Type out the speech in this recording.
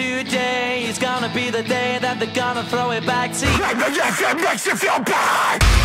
today is gonna be the day that they're gonna throw it back to you. Yes, it makes you feel bad